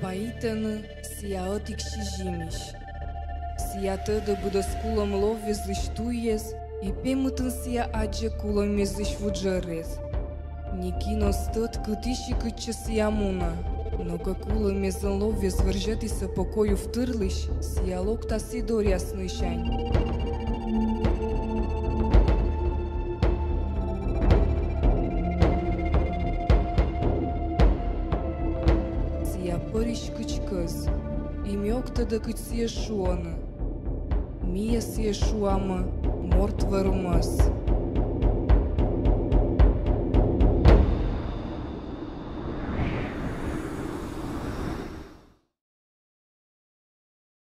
Paitănă siaotic și да Siată de лов везлиш туес, и пемутын сия аджа кулом мезлиш вуджарез. Никино стот кытиши кытче сиямуна, но какула мезен лов свържати са покою втърлиш, сия локта си дорясный Ја Пărиш кычкыз, имёкта да кыч сие шуаны. Мия сие шуама, мортва.